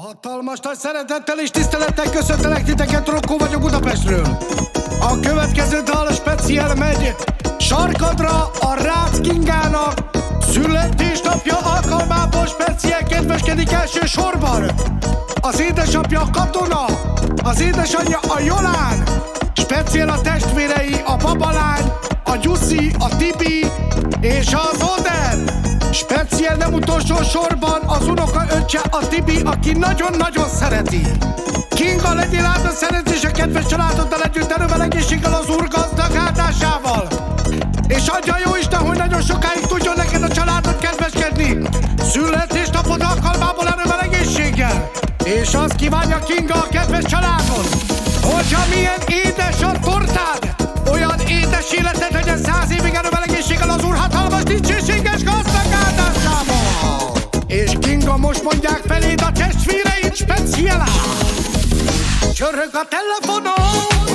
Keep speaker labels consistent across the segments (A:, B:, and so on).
A: Hatalmas nagy szeretettel és tisztelettel köszöntelek titeket, Rokkó vagyok Budapestről. A következő dal speciál megy Sarkadra a Rácz Kingának Születésnapja alkalmából speciál kedveskedik első sorban Az édesapja a katona, az édesanyja a Jolán Speciál a testvérei a babalány, a Gyuszi, a Tibi utolsó sorban az unoka öccse a Tibi, aki nagyon-nagyon szereti. Kinga legyél át a szeretés a kedves családoddal együtt erővel egészséggel az úr gazdag áldásával. És adja jó Isten, hogy nagyon sokáig tudjon neked a családod kedveskedni. Születésnapod alkalmából erővel egészséggel. És azt kívánja Kinga a kedves családod, telefono.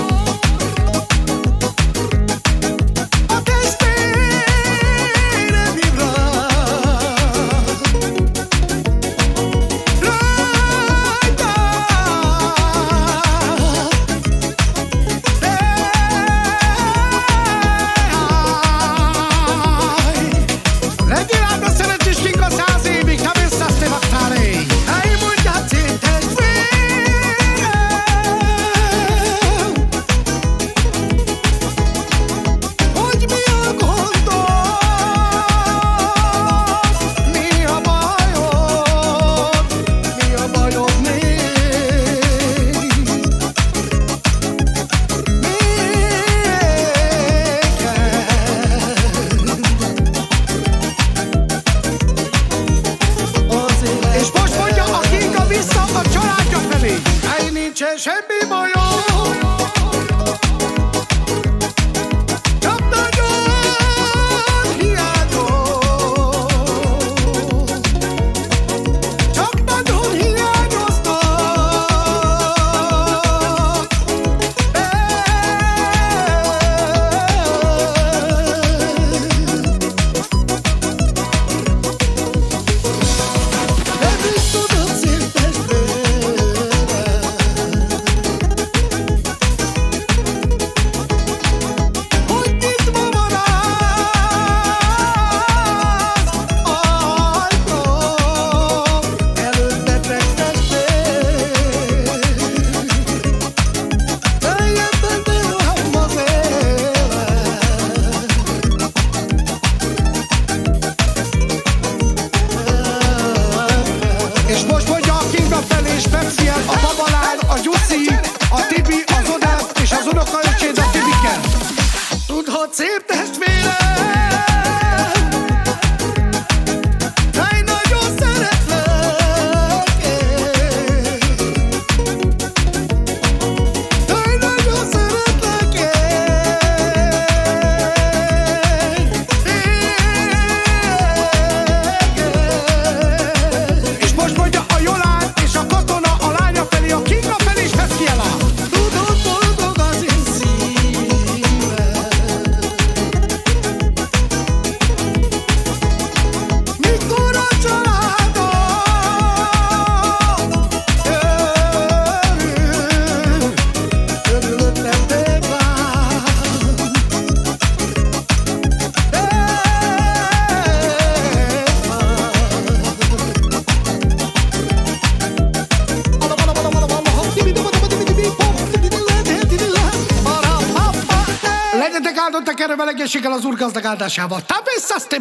A: 全没朋友 felé speciál a babalány, a Gyuszi, a Tibi, az Odát és az unokaöcséd a Tibike. Tudod, szép Áldottak erővel egészséggel az úr gazdag áldásával. Te visszaszté